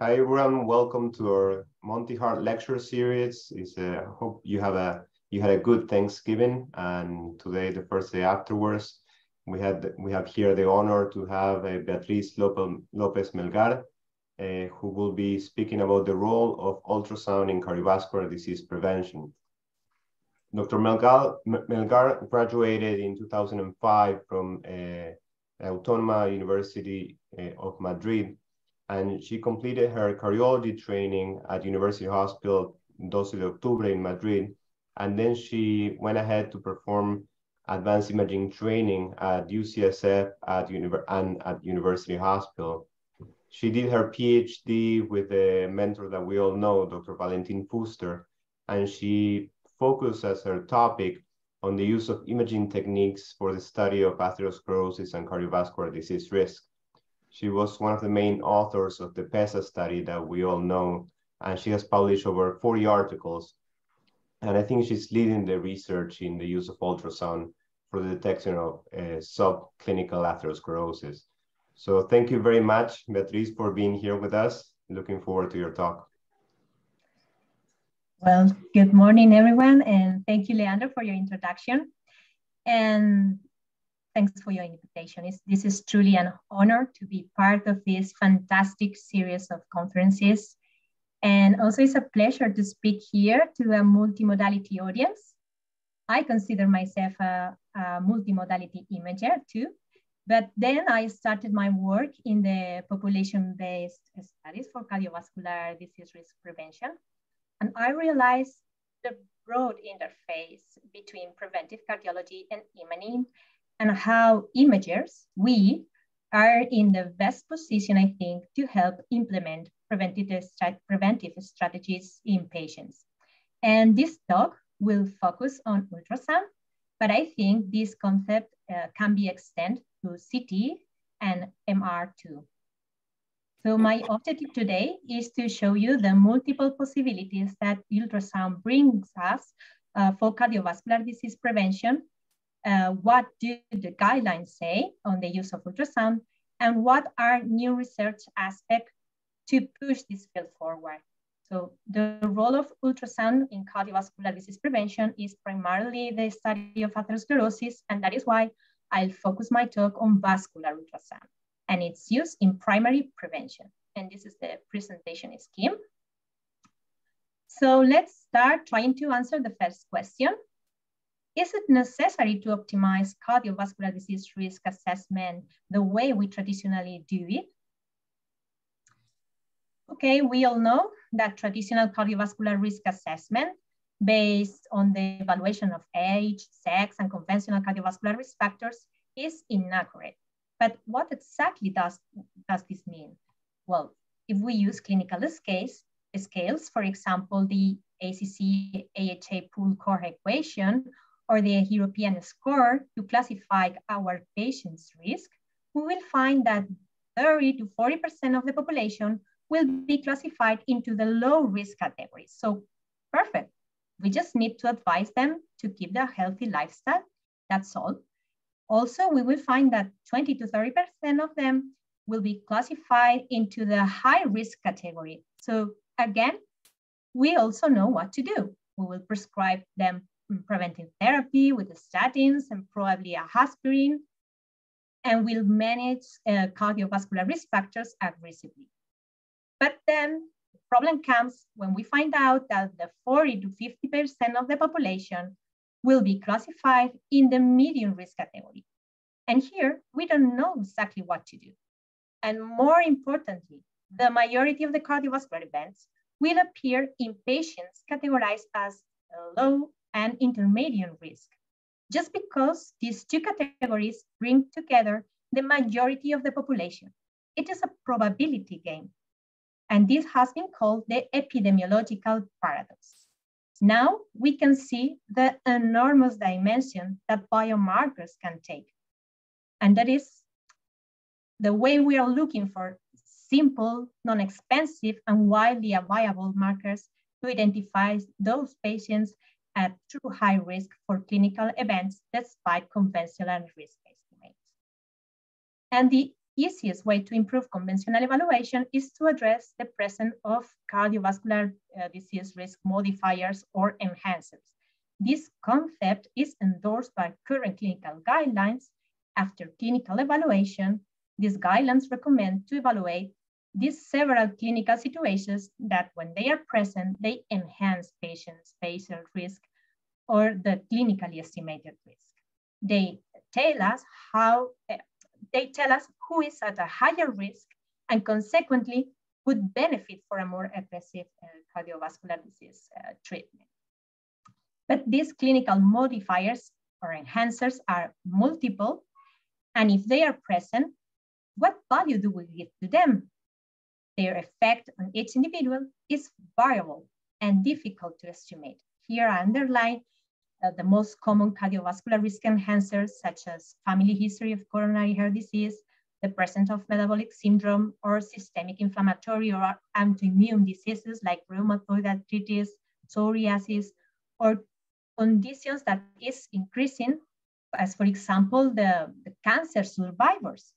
Hi everyone, welcome to our MonteHeart lecture series. Is uh, hope you have a you had a good Thanksgiving and today the first day afterwards. We had we have here the honor to have uh, Beatriz Lopez Melgar, uh, who will be speaking about the role of ultrasound in cardiovascular disease prevention. Dr. Melgar, Melgar graduated in 2005 from uh, Autónoma University uh, of Madrid and she completed her cardiology training at University Hospital 12 de Octubre in Madrid. And then she went ahead to perform advanced imaging training at UCSF at and at University Hospital. She did her PhD with a mentor that we all know, Dr. Valentin Fuster, and she focused as her topic on the use of imaging techniques for the study of atherosclerosis and cardiovascular disease risk. She was one of the main authors of the PESA study that we all know, and she has published over 40 articles. And I think she's leading the research in the use of ultrasound for the detection of uh, subclinical atherosclerosis. So thank you very much, Beatriz, for being here with us. Looking forward to your talk. Well, good morning, everyone, and thank you, Leandro, for your introduction. And Thanks for your invitation. It's, this is truly an honor to be part of this fantastic series of conferences. And also it's a pleasure to speak here to a multimodality audience. I consider myself a, a multimodality imager too, but then I started my work in the population-based studies for cardiovascular disease risk prevention. And I realized the broad interface between preventive cardiology and imaging and how imagers, we, are in the best position, I think, to help implement preventive, preventive strategies in patients. And this talk will focus on ultrasound, but I think this concept uh, can be extended to CT and MR too. So my objective today is to show you the multiple possibilities that ultrasound brings us uh, for cardiovascular disease prevention uh, what do the guidelines say on the use of ultrasound, and what are new research aspects to push this field forward. So the role of ultrasound in cardiovascular disease prevention is primarily the study of atherosclerosis, and that is why I'll focus my talk on vascular ultrasound and its use in primary prevention. And this is the presentation scheme. So let's start trying to answer the first question. Is it necessary to optimize cardiovascular disease risk assessment the way we traditionally do it? Okay, we all know that traditional cardiovascular risk assessment based on the evaluation of age, sex, and conventional cardiovascular risk factors is inaccurate. But what exactly does, does this mean? Well, if we use clinical scales, scales, for example, the ACC AHA pooled cohort equation or the European score to classify our patients' risk, we will find that 30 to 40% of the population will be classified into the low risk category. So perfect. We just need to advise them to keep their healthy lifestyle. That's all. Also, we will find that 20 to 30% of them will be classified into the high risk category. So again, we also know what to do. We will prescribe them preventive therapy with statins and probably a aspirin, and will manage uh, cardiovascular risk factors aggressively. But then the problem comes when we find out that the 40 to 50% of the population will be classified in the medium risk category. And here, we don't know exactly what to do. And more importantly, the majority of the cardiovascular events will appear in patients categorized as low and intermediate risk, just because these two categories bring together the majority of the population. It is a probability game. And this has been called the epidemiological paradox. Now we can see the enormous dimension that biomarkers can take. And that is the way we are looking for simple, non-expensive, and widely available markers to identify those patients at true high risk for clinical events despite conventional risk estimates. And the easiest way to improve conventional evaluation is to address the presence of cardiovascular uh, disease risk modifiers or enhancers. This concept is endorsed by current clinical guidelines. After clinical evaluation, these guidelines recommend to evaluate these several clinical situations that when they are present, they enhance patients' patient risk or the clinically estimated risk. They tell us how, uh, they tell us who is at a higher risk and consequently would benefit for a more aggressive uh, cardiovascular disease uh, treatment. But these clinical modifiers or enhancers are multiple, and if they are present, what value do we give to them? Their effect on each individual is variable and difficult to estimate. Here I underline uh, the most common cardiovascular risk enhancers, such as family history of coronary heart disease, the presence of metabolic syndrome, or systemic inflammatory or autoimmune diseases like rheumatoid arthritis, psoriasis, or conditions that is increasing, as for example, the, the cancer survivors,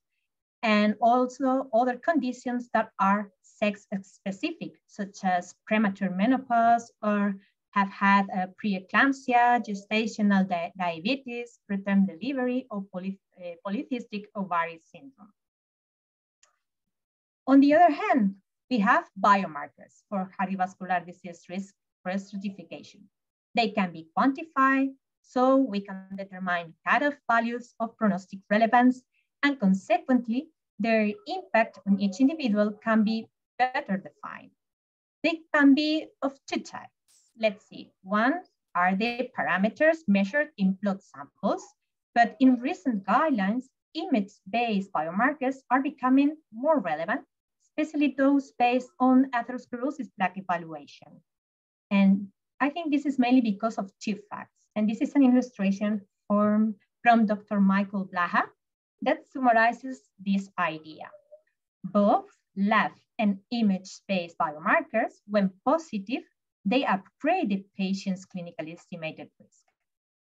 and also other conditions that are sex specific, such as premature menopause or have had a preeclampsia, gestational di diabetes, preterm delivery, or poly uh, polycystic ovary syndrome. On the other hand, we have biomarkers for cardiovascular disease risk stratification. They can be quantified, so we can determine cutoff values of prognostic relevance, and consequently, their impact on each individual can be better defined. They can be of two types. Let's see. One are the parameters measured in blood samples, but in recent guidelines, image-based biomarkers are becoming more relevant, especially those based on atherosclerosis plaque evaluation. And I think this is mainly because of two facts. And this is an illustration from, from Dr. Michael Blaha that summarizes this idea. Both lab and image-based biomarkers, when positive, they upgrade the patient's clinically estimated risk.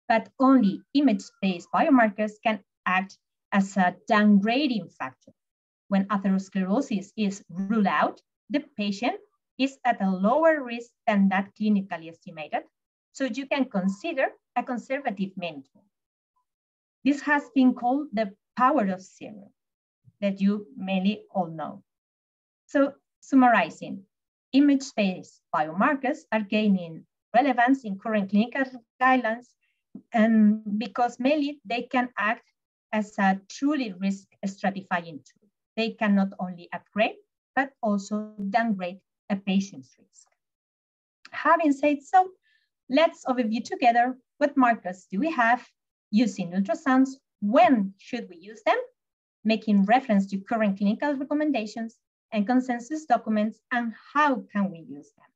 But only image-based biomarkers can act as a downgrading factor. When atherosclerosis is ruled out, the patient is at a lower risk than that clinically estimated, so you can consider a conservative management. This has been called the power of zero that you mainly all know. So summarizing, image-based biomarkers are gaining relevance in current clinical guidelines and because mainly they can act as a truly risk stratifying tool. They can not only upgrade, but also downgrade a patient's risk. Having said so, let's overview together what markers do we have using ultrasounds, when should we use them, making reference to current clinical recommendations and consensus documents, and how can we use them.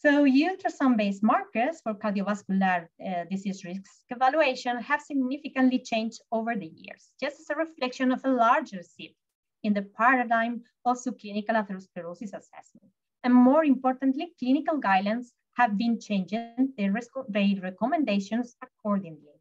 So ultrasound-based markers for cardiovascular uh, disease risk evaluation have significantly changed over the years, just as a reflection of a larger shift in the paradigm of subclinical atherosclerosis assessment. And more importantly, clinical guidelines have been changing their, their recommendations accordingly.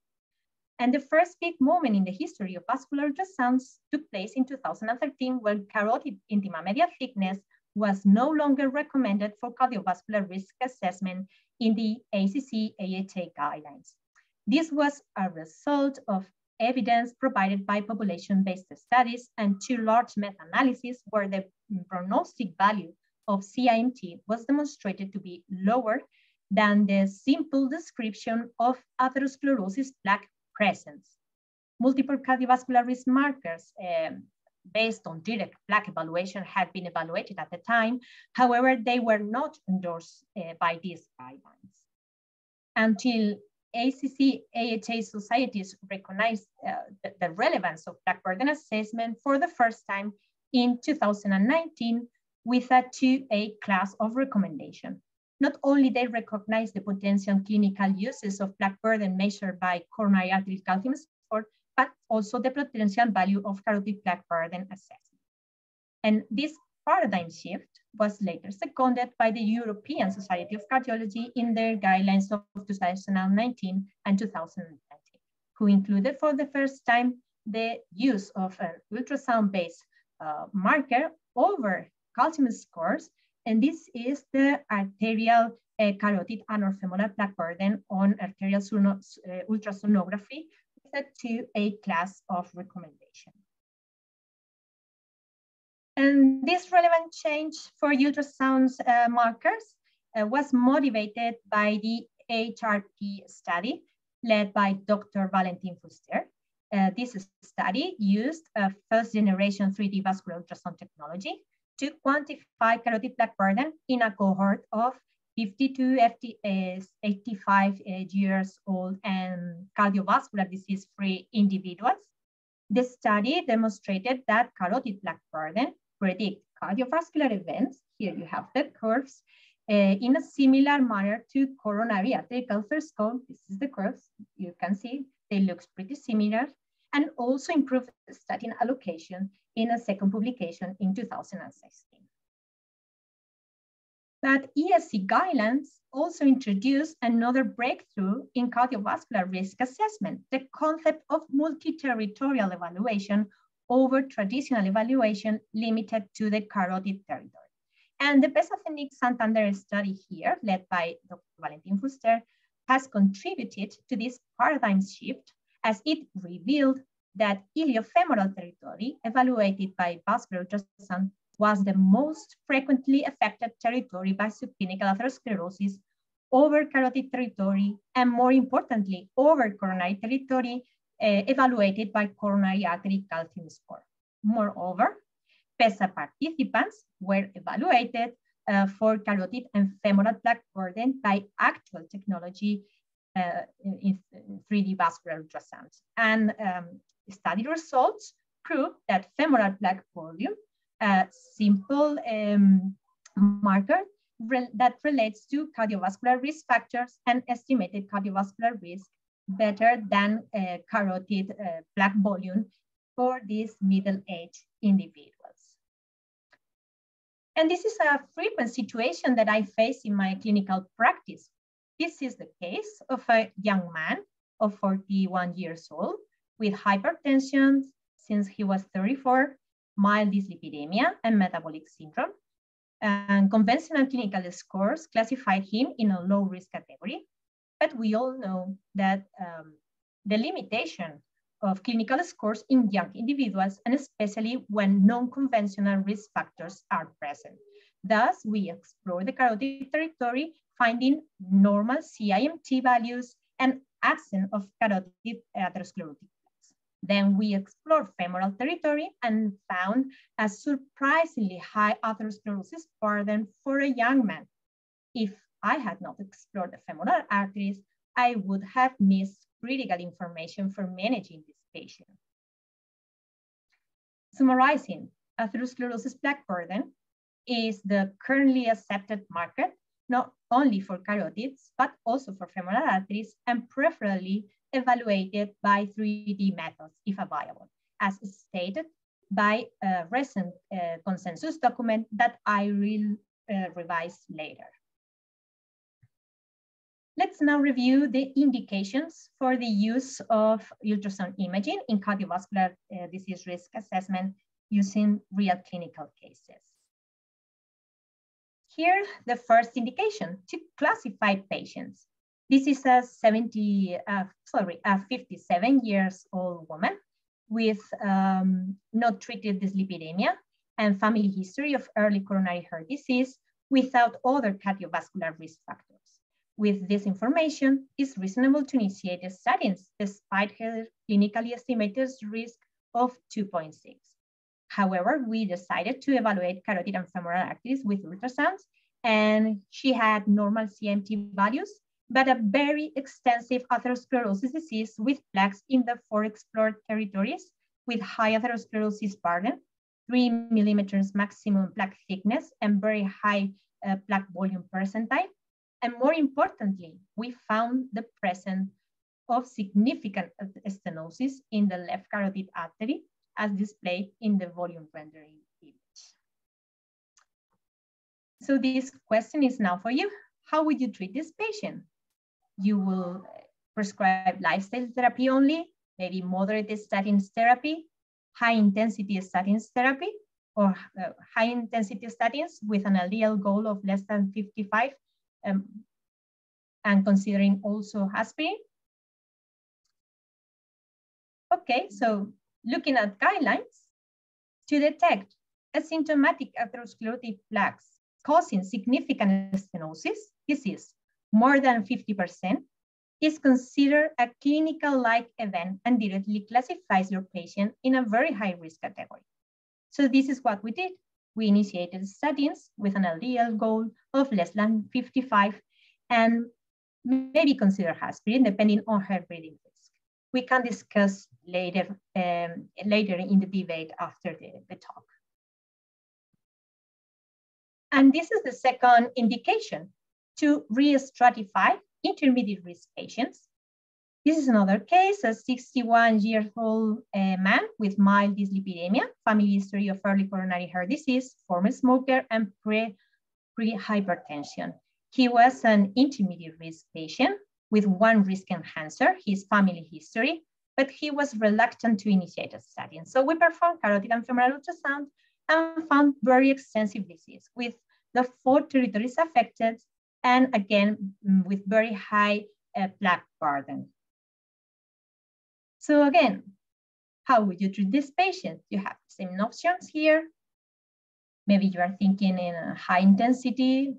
And the first big moment in the history of vascular ultrasounds took place in 2013 when carotid intima media thickness was no longer recommended for cardiovascular risk assessment in the ACC AHA guidelines. This was a result of evidence provided by population-based studies and two large meta-analyses where the prognostic value of CIMT was demonstrated to be lower than the simple description of atherosclerosis plaque presence. Multiple cardiovascular risk markers um, based on direct plaque evaluation had been evaluated at the time. However, they were not endorsed uh, by these guidelines. Until ACC AHA societies recognized uh, the, the, relevance of plaque burden assessment for the first time in 2019 with a 2A class of recommendation. Not only they recognize the potential clinical uses of plaque burden measured by coronary artery calcium score, but also the potential value of carotid plaque burden assessment. And this paradigm shift was later seconded by the European Society of Cardiology in their guidelines of 2019 and 2020, who included for the first time the use of an ultrasound-based uh, marker over calcium scores, and this is the arterial uh, carotid and femoral plaque burden on arterial uh, ultrasonography with a 2A class of recommendation. And this relevant change for ultrasound uh, markers was motivated by the HRP study led by Dr. Valentin Fuster. This study used a first generation 3D vascular ultrasound technology to quantify carotid plaque burden in a cohort of 52 FT, 85 uh, years old and cardiovascular disease-free individuals. The study demonstrated that carotid plaque burden predict cardiovascular events. Here you have the curves uh, in a similar manner to coronary artery calcium score. This is the curves. You can see they look pretty similar and also improve statin allocation in a second publication in 2016. But ESC guidelines also introduced another breakthrough in cardiovascular risk assessment, the concept of multi-territorial evaluation over traditional evaluation limited to the carotid territory. And the PESA-CNIC Santander study here, led by Dr. Valentin Fuster, has contributed to this paradigm shift as it revealed that iliofemoral territory evaluated by vascular ultrasound was the most frequently affected territory by subclinical atherosclerosis over carotid territory, and more importantly, over coronary territory uh, evaluated by coronary artery calcium score. Moreover, PESA participants were evaluated uh, for carotid and femoral plaque burden by actual technology uh, in, in, 3D vascular ultrasound. And um, study results prove that femoral plaque volume, a simple um, marker re that relates to cardiovascular risk factors and estimated cardiovascular risk better than uh, carotid uh, plaque volume for these middle-aged individuals. And this is a frequent situation that I face in my clinical practice. This is the case of a young man of 41 years old with hypertension since he was 34, mild dyslipidemia and metabolic syndrome. And conventional clinical scores classified him in a low risk category but we all know that um, the limitation of clinical scores in young individuals, and especially when non-conventional risk factors are present. Thus, we explore the carotid territory, finding normal CIMT values and absence of carotid atherosclerotic plaques. Then we explored femoral territory and found a surprisingly high atherosclerosis burden for a young man. If I had not explored the femoral arteries, I would have missed critical information for managing this patient. Summarizing, atherosclerosis plaque burden is the currently accepted marker, not only for carotids, but also for femoral arteries, and preferably evaluated by 3D methods, if available, as stated by a recent uh, consensus document that I will uh, revise later. Let's now review the indications for the use of ultrasound imaging in cardiovascular uh, disease risk assessment using real clinical cases. Here, the first indication to classify patients. This is a 70, uh, sorry, a 57 years old woman with um, not treated dyslipidemia and family history of early coronary heart disease without other cardiovascular risk factors. With this information, it's reasonable to initiate the studies despite her clinically estimated risk of 2.6. However, we decided to evaluate carotid and femoral arteries with ultrasounds, and she had normal CMT values, but a very extensive atherosclerosis disease with plaques in the four explored territories with high atherosclerosis burden, three millimeters maximum plaque thickness, and very high uh, plaque volume percentile, and more importantly, we found the presence of significant stenosis in the left carotid artery as displayed in the volume rendering image. So this question is now for you. How would you treat this patient? You will prescribe lifestyle therapy only, maybe moderate statins therapy, high intensity statins therapy, or uh, high intensity statins with an LDL goal of less than 55, um, and considering also aspirin. Okay, so looking at guidelines, to detect asymptomatic atherosclerotic plaques causing significant stenosis disease more than 50% is considered a clinical-like event and directly classifies your patient in a very high risk category. So this is what we did. We initiated statins with an LDL goal of less than 55 and maybe consider aspirin depending on her bleeding risk. We can discuss later, um, later in the debate after the, the talk. And this is the second indication to re-stratify intermediate risk patients. This is another case, a 61 year old uh, man with mild dyslipidemia, family history of early coronary heart disease, former smoker, and pre-hypertension. He was an intermediate risk patient with one risk enhancer, his family history, but he was reluctant to initiate a statin. So we performed carotid and femoral ultrasound and found very extensive disease with the four territories affected and again, mm, with very high uh, plaque burden. So again, how would you treat this patient? You have the same options here. Maybe you are thinking in a high intensity,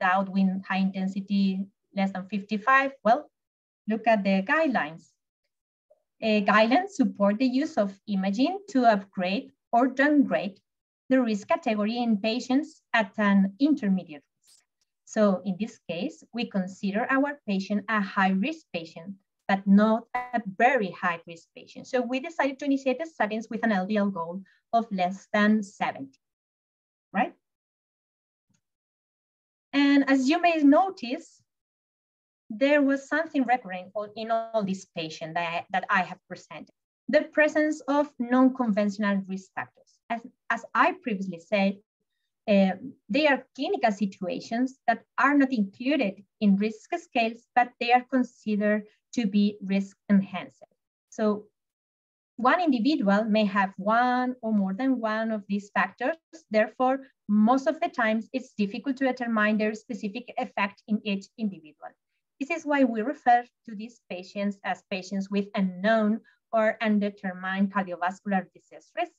downwind high intensity less than 55. Well, look at the guidelines. Uh, guidelines support the use of imaging to upgrade or downgrade the risk category in patients at an intermediate risk. So in this case, we consider our patient a high risk patient, but not a very high risk patient. So we decided to initiate the statins with an LDL goal of less than 70, right? And as you may notice, there was something recurring in all these patients that I, that I have presented. The presence of non-conventional risk factors. As, as I previously said, uh, they are clinical situations that are not included in risk scales, but they are considered to be risk enhanced. So one individual may have one or more than one of these factors. Therefore, most of the times it's difficult to determine their specific effect in each individual. This is why we refer to these patients as patients with unknown or undetermined cardiovascular disease risk.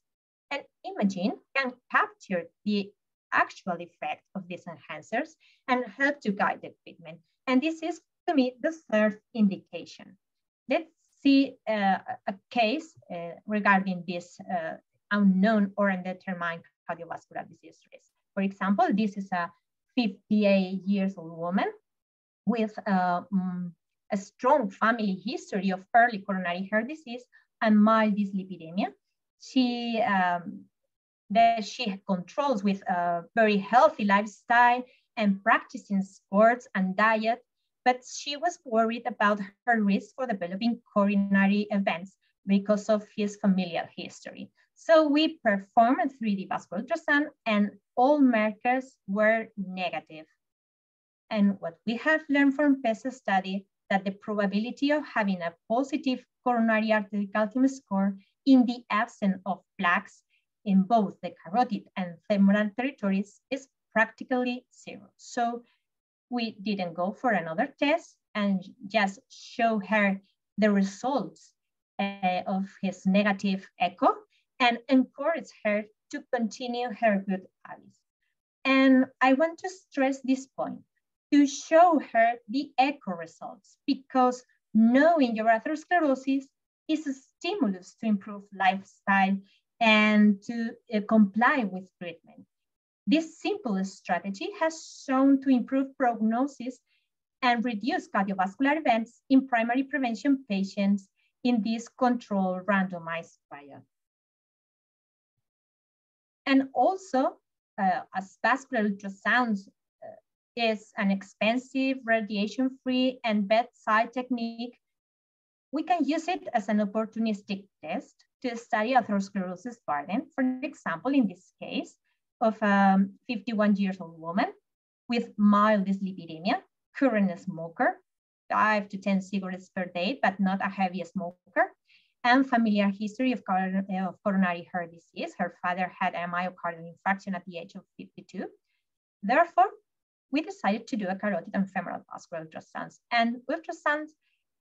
And imaging can capture the actual effect of these enhancers and help to guide the treatment. And this is, to me, the third indication. Let's see uh, a case uh, regarding this uh, unknown or undetermined cardiovascular disease risk. For example, this is a 58 years old woman with um, a strong family history of early coronary heart disease and mild dyslipidemia. She um, that she controls with a very healthy lifestyle and practicing sports and diet, but she was worried about her risk for developing coronary events because of his familial history. So we performed a 3D vascular ultrasound and all markers were negative. And what we have learned from PESA study that the probability of having a positive coronary artery calcium score in the absence of plaques in both the carotid and femoral territories is practically zero. So we didn't go for another test and just show her the results uh, of his negative echo and encourage her to continue her good habits. And I want to stress this point to show her the echo results because knowing your atherosclerosis is a stimulus to improve lifestyle and to uh, comply with treatment. This simple strategy has shown to improve prognosis and reduce cardiovascular events in primary prevention patients in this controlled randomized trial. And also, uh, as vascular ultrasound uh, is an expensive, radiation-free, and bedside technique, we can use it as an opportunistic test to study atherosclerosis burden. For example, in this case of a 51 years old woman with mild dyslipidemia, current smoker, five to 10 cigarettes per day, but not a heavy smoker. and familiar history of, coron uh, of coronary heart disease. Her father had a myocardial infarction at the age of 52. Therefore, we decided to do a carotid and femoral vascular ultrasounds. And ultrasound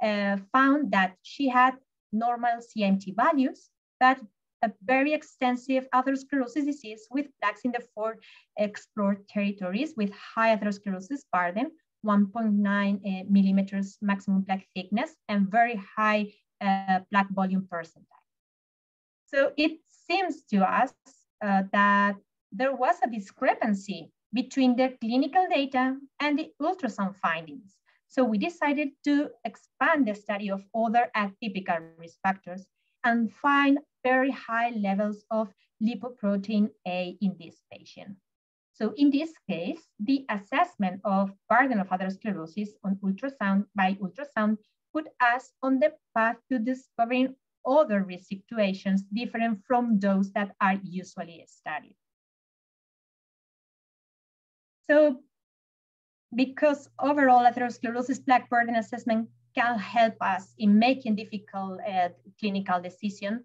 uh, found that she had normal CMT values, but a very extensive atherosclerosis disease with plaques in the four explored territories with high atherosclerosis burden, 1.9 uh, millimeters maximum plaque thickness, and very high uh, plaque volume percentile. So it seems to us uh, that there was a discrepancy between the clinical data and the ultrasound findings. So we decided to expand the study of other atypical risk factors and find very high levels of lipoprotein A in this patient. So in this case, the assessment of burden of atherosclerosis on ultrasound by ultrasound put us on the path to discovering other risk situations different from those that are usually studied. So because overall atherosclerosis plaque burden assessment can help us in making difficult uh, clinical decisions,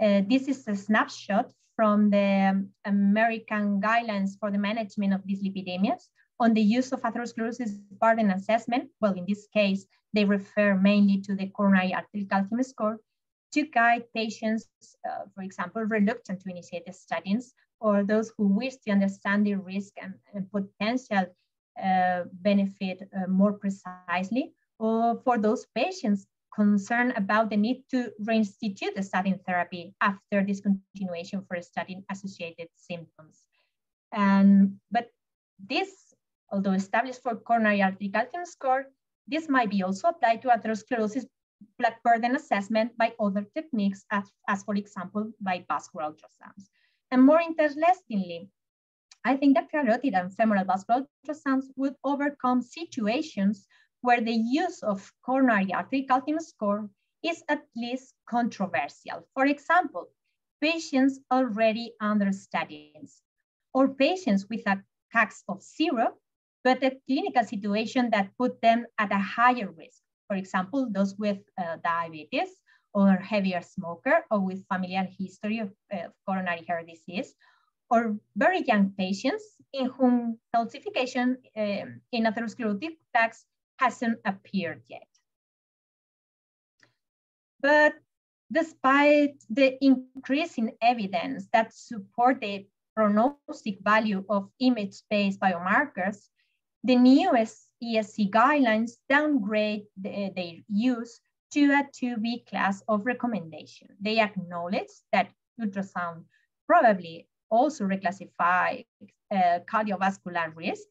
uh, this is a snapshot from the American guidelines for the management of dyslipidemias on the use of atherosclerosis burden assessment. Well, in this case, they refer mainly to the coronary artery calcium score to guide patients, uh, for example, reluctant to initiate the statins or those who wish to understand the risk and, and potential uh, benefit uh, more precisely, or for those patients concerned about the need to reinstitute the statin therapy after discontinuation for statin-associated symptoms. And, but this, although established for coronary artery calcium score, this might be also applied to atherosclerosis plaque burden assessment by other techniques, as, as for example, by vascular ultrasounds. And more interestingly, I think that carotid and femoral vascular ultrasounds would overcome situations where the use of coronary artery calcium score is at least controversial. For example, patients already under statins or patients with a CACS of zero, but a clinical situation that put them at a higher risk. For example, those with uh, diabetes or heavier smoker or with familial history of uh, coronary heart disease, or very young patients in whom calcification uh, in atherosclerotic plaques hasn't appeared yet. But despite the increasing evidence that support the prognostic value of image-based biomarkers, the newest ESC guidelines downgrade the, their use to a 2B class of recommendation. They acknowledge that ultrasound probably also reclassify uh, cardiovascular risk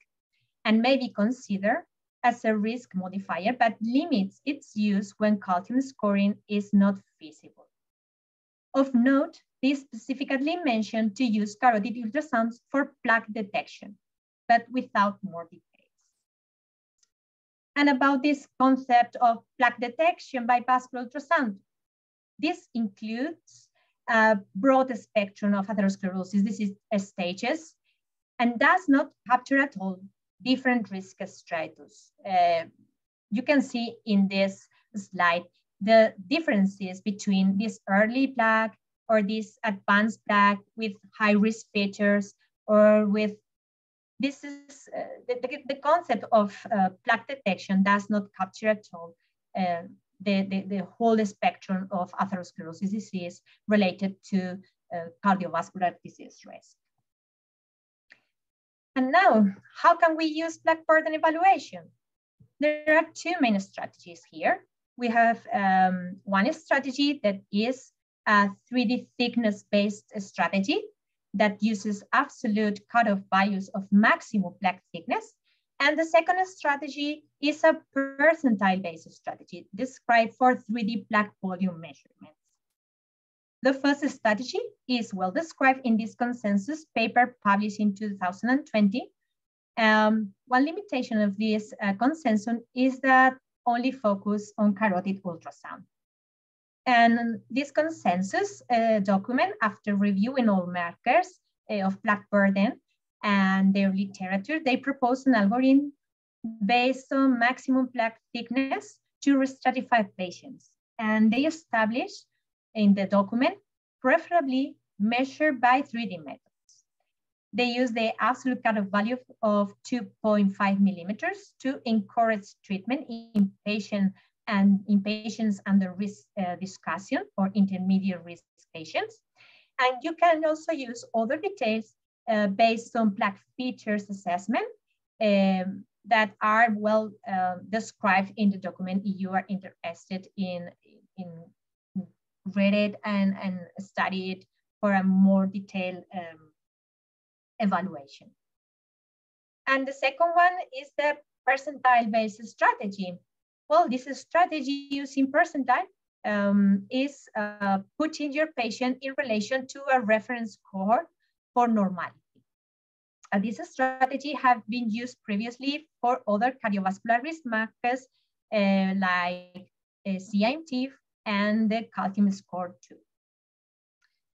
and may be considered as a risk modifier, but limits its use when calcium scoring is not feasible. Of note, they specifically mentioned to use carotid ultrasounds for plaque detection, but without more details and about this concept of plaque detection by vascular ultrasound. This includes a broad spectrum of atherosclerosis disease stages and does not capture at all different risk stratus. Uh, you can see in this slide the differences between this early plaque or this advanced plaque with high risk features or with this is uh, the, the, the, concept of uh, plaque detection does not capture at all uh, the, the, the, whole spectrum of atherosclerosis disease related to uh, cardiovascular disease risk. And now, how can we use plaque burden evaluation? There are two main strategies here. We have um, one strategy that is a 3D thickness-based strategy that uses absolute cutoff values of maximum plaque thickness. And the second strategy is a percentile-based strategy described for 3D plaque volume measurements. The first strategy is well described in this consensus paper published in 2020. Um, one limitation of this uh, consensus is that only focus on carotid ultrasound. And this consensus uh, document, after reviewing all markers uh, of plaque burden and their literature, they proposed an algorithm based on maximum plaque thickness to stratify patients. And they established in the document, preferably measured by 3D methods. They use the absolute cutoff value of 2.5 millimeters to encourage treatment in patient and in patients under risk uh, discussion or intermediate risk patients. And you can also use other details uh, based on plaque features assessment um, that are well uh, described in the document if you are interested in, in read it and, and study it for a more detailed um, evaluation. And the second one is the percentile-based strategy. Well, this strategy using percentile um, is uh, putting your patient in relation to a reference cohort for normality. Uh, this strategy have been used previously for other cardiovascular risk markers uh, like uh, CIMT and the calcium score too.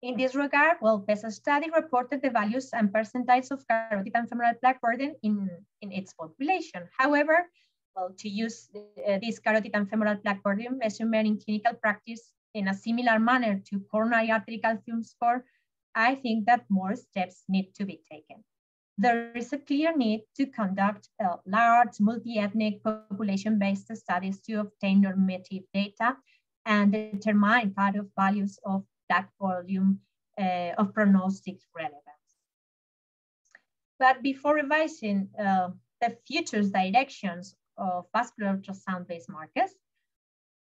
In this regard, well, PESA study reported the values and percentiles of carotid and femoral plaque burden in, in its population. However, well, to use uh, this carotid and femoral plaque burden measurement in clinical practice in a similar manner to coronary artery calcium score, I think that more steps need to be taken. There is a clear need to conduct large multi-ethnic population-based studies to obtain normative data and determine cutoff values of that volume uh, of prognostic relevance. But before revising uh, the future directions of vascular ultrasound-based markers,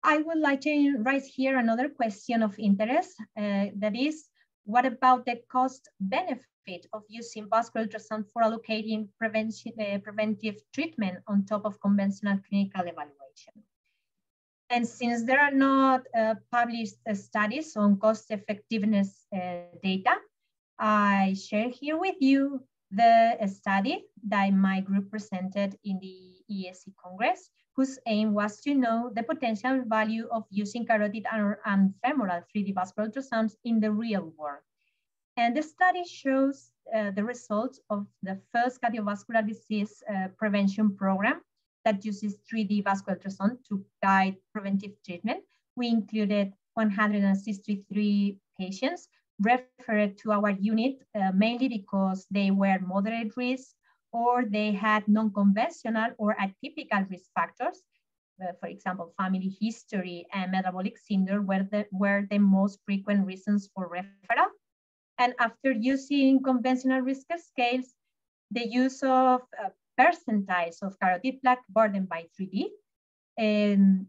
I would like to raise here another question of interest, uh, that is, what about the cost benefit of using vascular ultrasound for allocating prevention, uh, preventive treatment on top of conventional clinical evaluation? And since there are not uh, published uh, studies on cost effectiveness uh, data, I share here with you the study that my group presented in the ESC Congress, whose aim was to know the potential value of using carotid and femoral 3D vascular ultrasounds in the real world. And the study shows uh, the results of the first cardiovascular disease uh, prevention program that uses 3D vascular ultrasound to guide preventive treatment. We included 163 patients referred to our unit uh, mainly because they were moderate risk or they had non-conventional or atypical risk factors. Uh, for example, family history and metabolic syndrome were the, were the most frequent reasons for referral. And after using conventional risk scales, the use of uh, percentiles of carotid plaque burden by 3D. And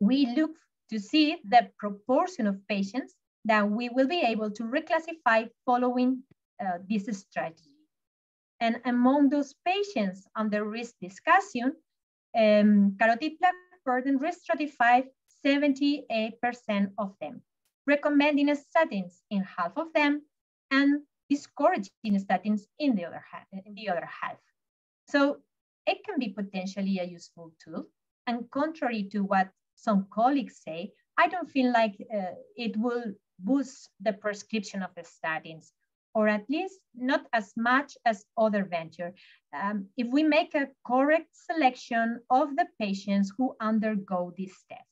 we look to see the proportion of patients that we will be able to reclassify following uh, this strategy. And among those patients under risk discussion, um, carotid plaque burden risk stratified 78% of them, recommending statins in half of them and discouraging statins in the other half. In the other half. So it can be potentially a useful tool. And contrary to what some colleagues say, I don't feel like uh, it will boost the prescription of the statins, or at least not as much as other venture. Um, if we make a correct selection of the patients who undergo this test.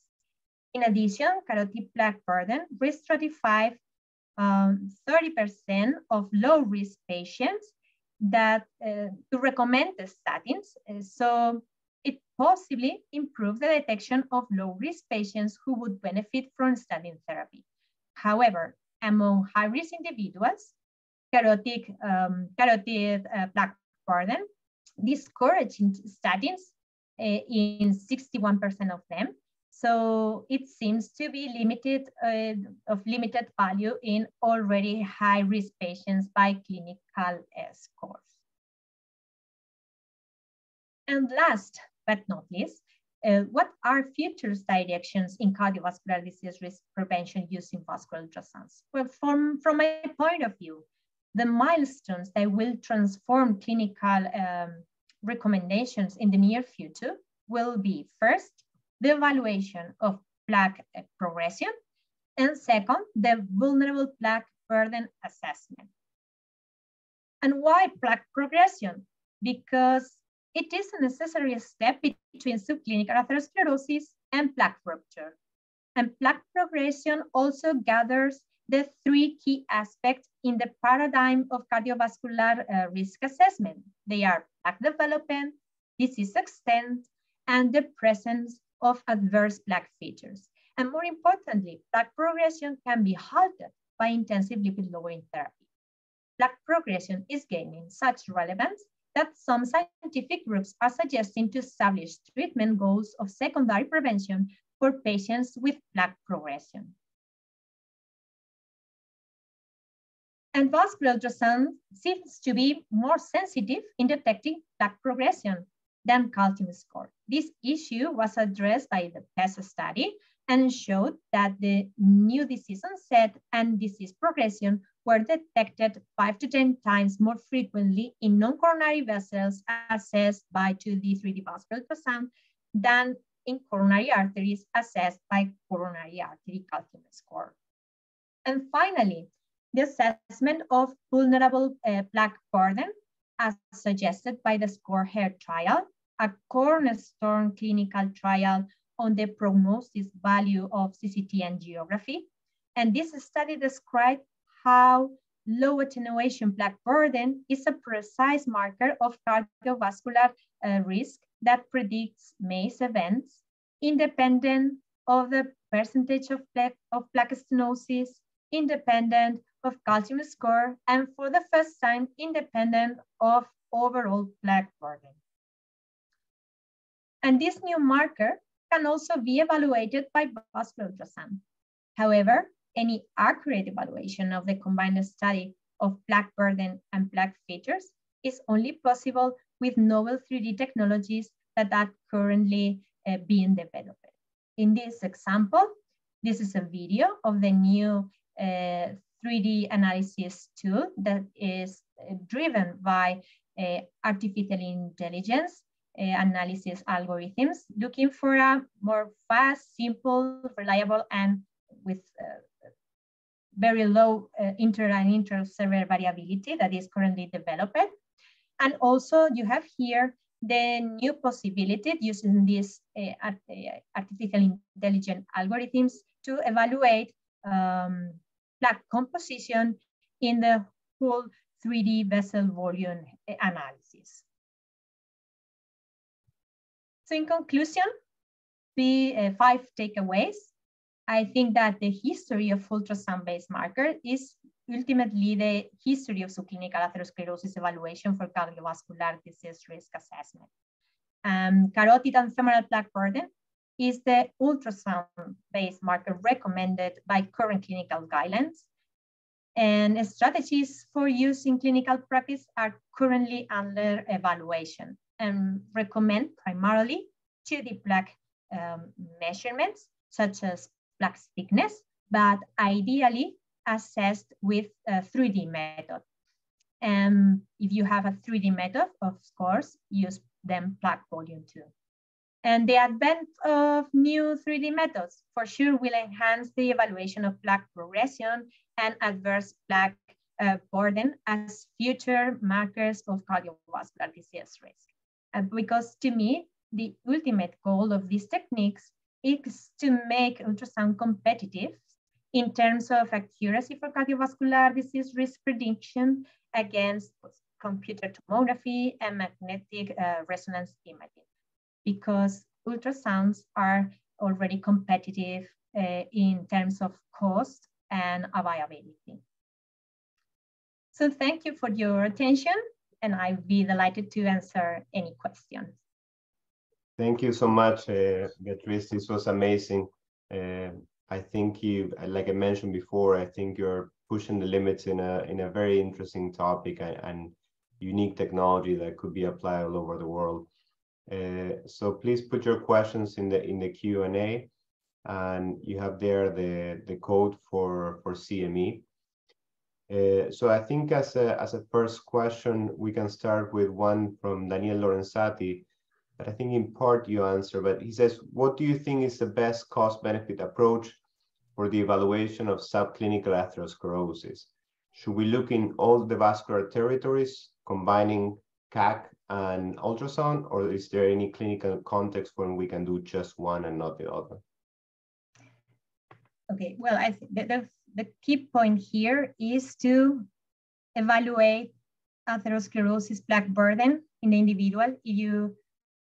In addition, carotid plaque burden risk stratified 30% um, of low risk patients that uh, to recommend the statins. Uh, so it possibly improves the detection of low risk patients who would benefit from statin therapy. However, among high risk individuals, carotid, um, carotid uh, plaque burden discouraging statins uh, in 61% of them so it seems to be limited uh, of limited value in already high risk patients by clinical scores. And last but not least, uh, what are future directions in cardiovascular disease risk prevention using vascular ultrasounds? Well, from, from my point of view, the milestones that will transform clinical um, recommendations in the near future will be first, the evaluation of plaque progression, and second, the vulnerable plaque burden assessment. And why plaque progression? Because it is a necessary step between subclinical atherosclerosis and plaque rupture. And plaque progression also gathers the three key aspects in the paradigm of cardiovascular uh, risk assessment. They are plaque development, disease extent, and the presence of adverse plaque features. And more importantly, plaque progression can be halted by intensive lipid lowering therapy. Plaque progression is gaining such relevance that some scientific groups are suggesting to establish treatment goals of secondary prevention for patients with plaque progression. And vascular ultrasound seems to be more sensitive in detecting plaque progression than calcium score. This issue was addressed by the PESA study and showed that the new disease onset and disease progression were detected five to 10 times more frequently in non-coronary vessels assessed by 2D 3D vascular ultrasound than in coronary arteries assessed by coronary artery calcium score. And finally, the assessment of vulnerable uh, plaque burden as suggested by the SCOT-HEART trial, a cornerstone clinical trial on the prognosis value of CCT angiography. And this study described how low attenuation plaque burden is a precise marker of cardiovascular uh, risk that predicts MACE events independent of the percentage of plaque, of plaque stenosis, independent of calcium score, and for the first time, independent of overall plaque burden. And this new marker can also be evaluated by vascular ultrasound. However, any accurate evaluation of the combined study of plaque burden and plaque features is only possible with novel 3D technologies that are currently uh, being developed. In this example, this is a video of the new uh, 3D analysis tool that is uh, driven by uh, artificial intelligence uh, analysis algorithms, looking for a more fast, simple, reliable, and with uh, very low uh, inter and inter-observer variability that is currently developed. And also you have here the new possibility using these uh, artificial intelligent algorithms to evaluate um, plaque composition in the whole 3D vessel volume analysis. So in conclusion, the uh, five takeaways. I think that the history of ultrasound-based marker is ultimately the history of subclinical atherosclerosis evaluation for cardiovascular disease risk assessment. Um, carotid and femoral plaque burden is the ultrasound-based marker recommended by current clinical guidelines. And strategies for use in clinical practice are currently under evaluation and recommend primarily 2D plaque um, measurements, such as plaque thickness, but ideally assessed with a 3D method. And if you have a 3D method, of course, use them plaque volume too. And the advent of new 3D methods for sure will enhance the evaluation of plaque progression and adverse plaque uh, burden as future markers of cardiovascular disease risk. Uh, because to me, the ultimate goal of these techniques is to make ultrasound competitive in terms of accuracy for cardiovascular disease risk prediction against computer tomography and magnetic uh, resonance imaging, because ultrasounds are already competitive uh, in terms of cost and availability. So thank you for your attention and I'd be delighted to answer any questions. Thank you so much, uh, Beatriz. This was amazing. Uh, I think you, like I mentioned before, I think you're pushing the limits in a in a very interesting topic and, and unique technology that could be applied all over the world. Uh, so please put your questions in the in the Q and A, and you have there the the code for for CME. Uh, so I think as a, as a first question, we can start with one from Daniel Lorenzati that I think in part you answer, but he says, what do you think is the best cost benefit approach for the evaluation of subclinical atherosclerosis? Should we look in all the vascular territories, combining CAC and ultrasound, or is there any clinical context when we can do just one and not the other? Okay, well, I think the, the key point here is to evaluate atherosclerosis plaque burden in the individual. If you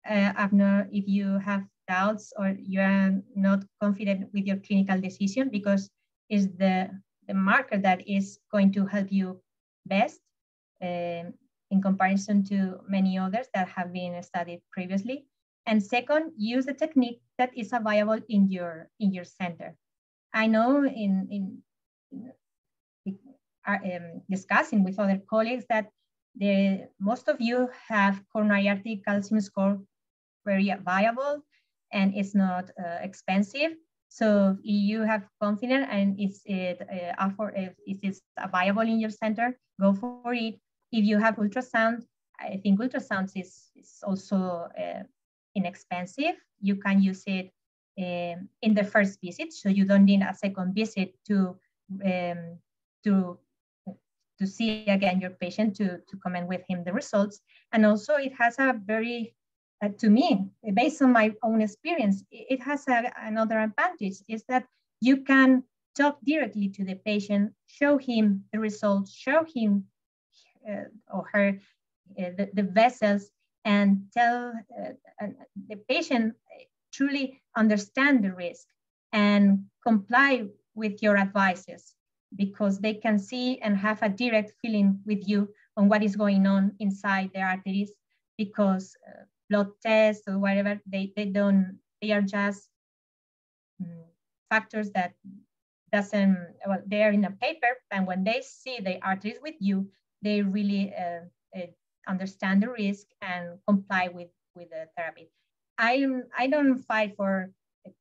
uh, no, if you have doubts or you are not confident with your clinical decision, because it's the the marker that is going to help you best um, in comparison to many others that have been studied previously. And second, use the technique that is available in your in your center. I know in, in, in um, discussing with other colleagues that the, most of you have coronary artery calcium score very viable and it's not uh, expensive. So if you have confidence and it's it uh, if it is available in your center, go for it. If you have ultrasound, I think ultrasound is, is also uh, inexpensive. You can use it um, in the first visit, so you don't need a second visit to um, to to see again your patient to to comment with him the results. And also, it has a very uh, to me, based on my own experience, it has a, another advantage is that you can talk directly to the patient, show him the results, show him uh, or her uh, the, the, vessels, and tell uh, the patient truly understand the risk and comply with your advices because they can see and have a direct feeling with you on what is going on inside their arteries because uh, blood tests or whatever they, they don't they are just um, factors that doesn't well they're in a paper and when they see the arteries with you they really uh, uh, understand the risk and comply with with the therapy I I don't fight for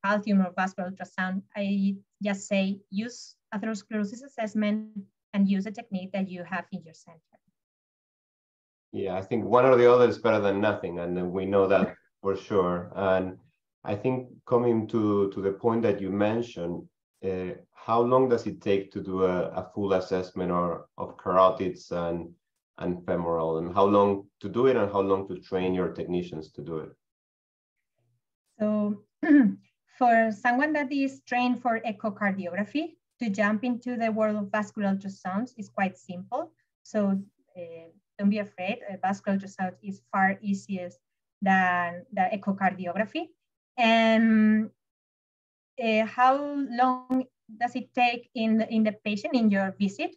calcium or vascular ultrasound. I just say use atherosclerosis assessment and use a technique that you have in your center. Yeah, I think one or the other is better than nothing, and we know that for sure. And I think coming to to the point that you mentioned, uh, how long does it take to do a, a full assessment or of carotids and and femoral, and how long to do it, and how long to train your technicians to do it? So for someone that is trained for echocardiography, to jump into the world of vascular ultrasounds is quite simple. So uh, don't be afraid, uh, vascular ultrasound is far easier than the echocardiography. And uh, how long does it take in the, in the patient in your visit?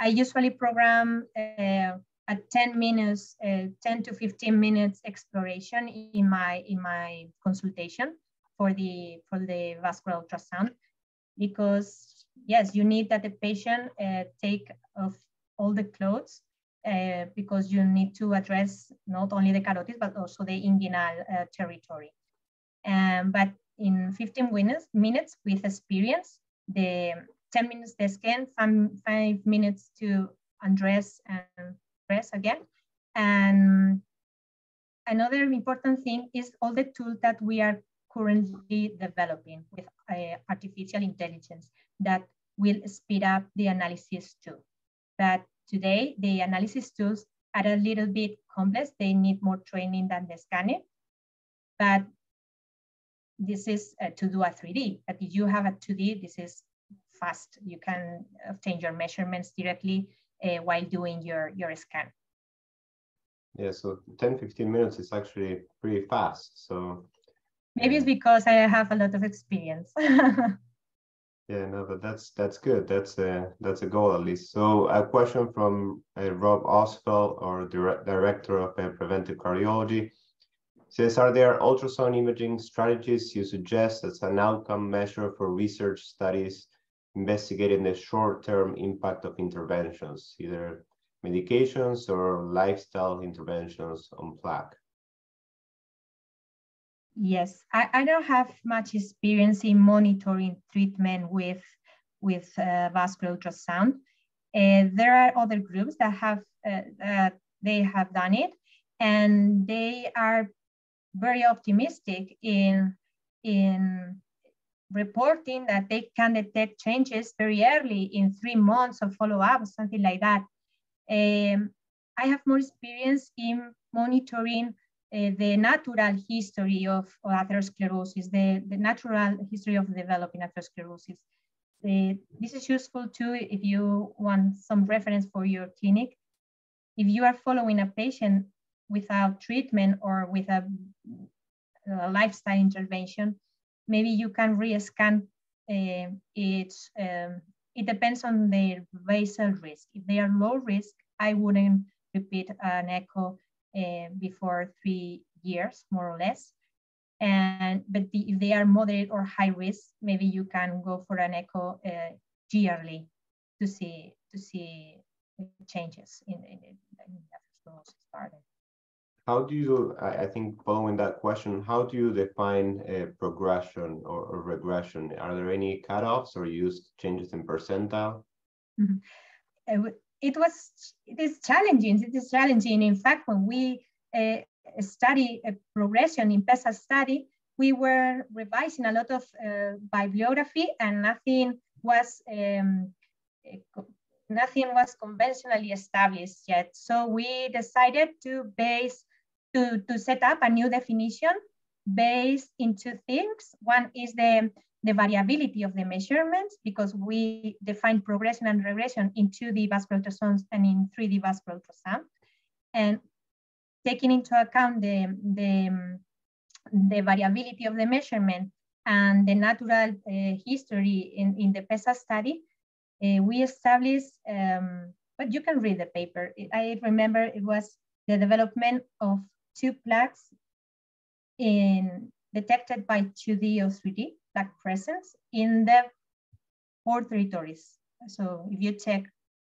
I usually program uh, a 10 minutes, uh, 10 to 15 minutes exploration in my in my consultation for the for the vascular ultrasound, because yes, you need that the patient uh, take off all the clothes uh, because you need to address not only the carotids but also the inguinal uh, territory. Um, but in 15 minutes, minutes with experience, the 10 minutes the scan, five, five minutes to undress and press again. And another important thing is all the tools that we are currently developing with uh, artificial intelligence that will speed up the analysis too. But today, the analysis tools are a little bit complex. They need more training than the scanning. But this is uh, to do a 3D. But if you have a 2D, this is fast. You can obtain your measurements directly uh, while doing your, your scan. Yeah, so 10, 15 minutes is actually pretty fast. So maybe it's because I have a lot of experience. yeah, no, but that's that's good. That's a that's a goal at least. So a question from uh, Rob Ostfeld, or dire director of uh, preventive cardiology, says, are there ultrasound imaging strategies you suggest as an outcome measure for research studies investigating the short-term impact of interventions, either medications or lifestyle interventions on plaque? Yes, I, I don't have much experience in monitoring treatment with, with uh, vascular ultrasound. Uh, there are other groups that have uh, they have done it, and they are very optimistic in in reporting that they can detect changes very early in three months of follow-up, something like that. Um, I have more experience in monitoring uh, the natural history of, atherosclerosis, the, the natural history of developing atherosclerosis. this is useful too if you want some reference for your clinic. If you are following a patient without treatment or with a, a lifestyle intervention, maybe you can re-scan uh, its, um, it depends on their basal risk. If they are low risk, I wouldn't repeat an echo uh, before three years, more or less. And but the, if they are moderate or high risk, maybe you can go for an echo uh, yearly to see to see changes in, in, in atherosclerosis How do you, I think following that question, how do you define a progression or, or regression? Are there any cutoffs or use changes in percentile? Mm -hmm. It was, it is challenging. It is challenging. In fact, when we uh, study a progression in PESA study, we were revising a lot of uh, bibliography and nothing was um, nothing was conventionally established yet. So we decided to base to, to set up a new definition based in two things. One is the, the variability of the measurements because we define progression and regression in 2D vascular ultrasounds and in 3D vascular ultrasound. And taking into account the, the, the variability of the measurement and the natural uh, history in, in the PESA study, uh, we established, um, but you can read the paper. I remember it was the development of two plaques in, detected by 2D or 3D plaque presence in the four territories. So if you check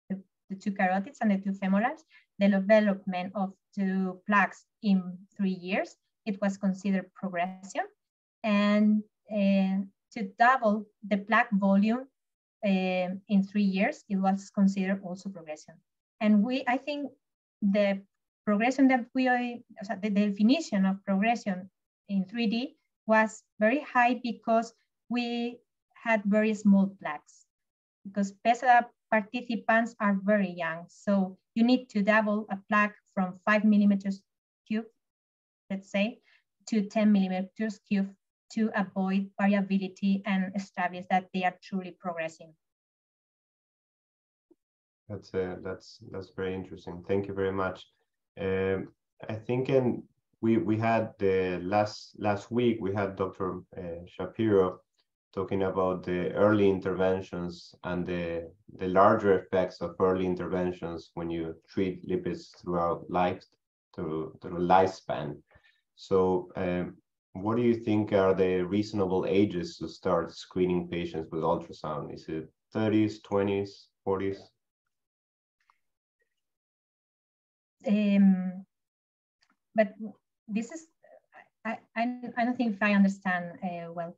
the, the two carotids and the two femorals, the development of two plaques in three years, it was considered progression. And uh, to double the plaque volume uh, in three years, it was considered also progression. And we, I think the progression that we, the definition of progression in 3D was very high because we had very small plaques because PESA participants are very young. So you need to double a plaque from five millimeters cube, let's say, to 10 millimeters cube to avoid variability and establish that they are truly progressing. That's uh, that's that's very interesting. Thank you very much. Um, I think in we we had the last last week we had Dr. Uh, Shapiro talking about the early interventions and the, the larger effects of early interventions when you treat lipids throughout life, through, through lifespan. So um, what do you think are the reasonable ages to start screening patients with ultrasound? Is it 30s, 20s, 40s? Um, but this is, I, I, I don't think I understand uh, well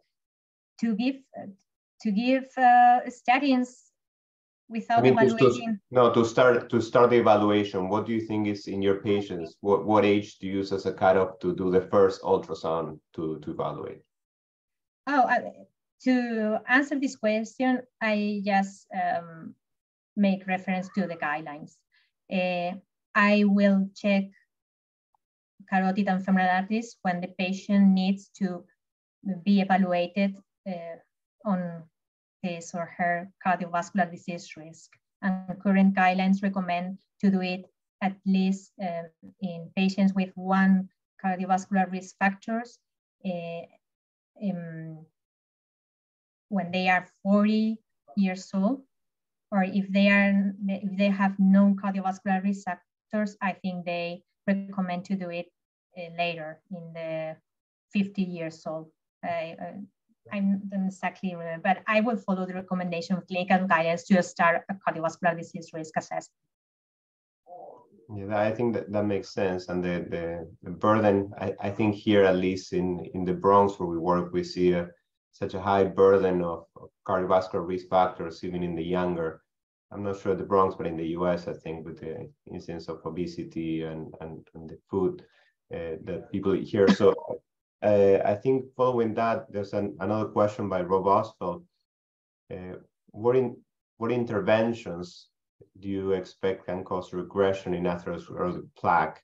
to give to give uh, statins without I mean, evaluating. To, no, to start to start the evaluation. What do you think is in your patients? What what age do you use as a cutoff to do the first ultrasound to to evaluate? Oh, I, to answer this question, I just um, make reference to the guidelines. Uh, I will check carotid and femoral arteries when the patient needs to be evaluated uh, on his or her cardiovascular disease risk. And current guidelines recommend to do it at least um, in patients with one cardiovascular risk factors uh, in, when they are 40 years old, or if they are if they have known cardiovascular risk factors, I think they recommend to do it later in the 50 years old. Uh, I don't exactly remember, but I will follow the recommendation of clinical guidance to start a cardiovascular disease risk assessment. Yeah, I think that, that makes sense. And the, the, the burden, I, I think here, at least in, in the Bronx where we work, we see a, such a high burden of, of cardiovascular risk factors, even in the younger. I'm not sure the Bronx, but in the US, I think with the incidence of obesity and, and, and the food uh, that people here. So uh, I think following that, there's an, another question by Rob Ostfeld. Uh, what, in, what interventions do you expect can cause regression in atherosclerotic plaque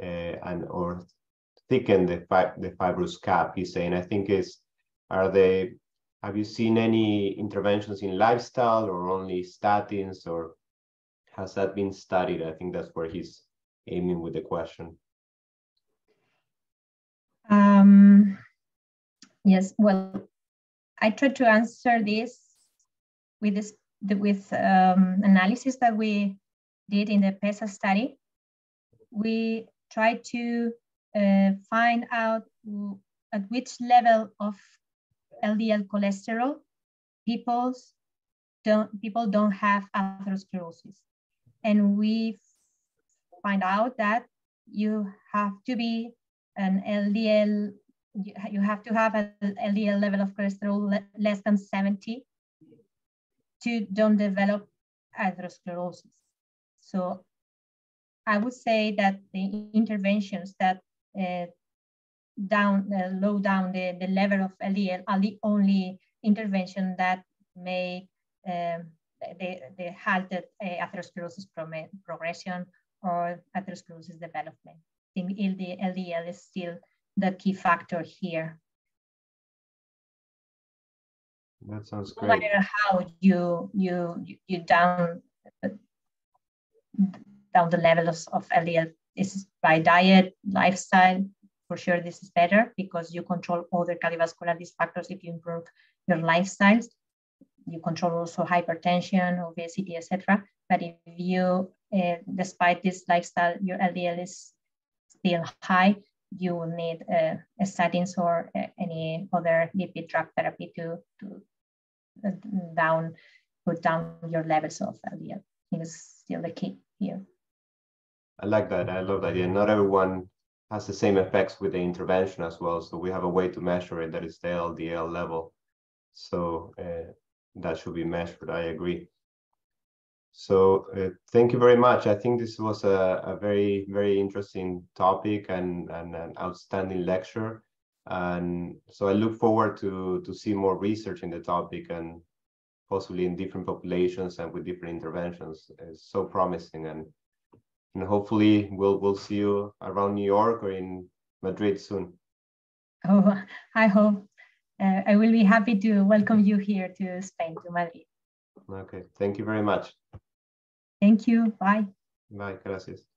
uh, and or thicken the, fi the fibrous cap? He's saying, I think is, are they have you seen any interventions in lifestyle or only statins or has that been studied? I think that's where he's aiming with the question. Um, yes, well, I tried to answer this with this with um, analysis that we did in the PESA study. We tried to uh, find out at which level of LDL cholesterol people don't people don't have atherosclerosis, and we find out that you have to be an LDL you have to have an LDL level of cholesterol less than 70 to don't develop atherosclerosis. So I would say that the interventions that uh, down, uh, low down the, the level of LDL are the only intervention that may um, the, the halted uh, atherosclerosis progression or atherosclerosis development. I think LDL is still the key factor here. That sounds great. No matter how you you you down down the levels of LDL, this is by diet, lifestyle. For sure, this is better because you control other cardiovascular risk factors if you improve your lifestyles. You control also hypertension, obesity, etc. But if you, uh, despite this lifestyle, your LDL is still high, you will need uh, statins or uh, any other lipid drug therapy to, to uh, down, put down your levels of LDL. I think still the key here. I like that. I love that idea. Not everyone has the same effects with the intervention as well. So we have a way to measure it that is the LDL level. So uh, that should be measured. I agree. So uh, thank you very much. I think this was a, a very, very interesting topic and, and an outstanding lecture. And so I look forward to, to see more research in the topic and possibly in different populations and with different interventions. It's so promising. And, and hopefully we'll, we'll see you around New York or in Madrid soon. Oh, I hope. Uh, I will be happy to welcome you here to Spain, to Madrid. Okay, thank you very much. Thank you. Bye. Bye, gracias.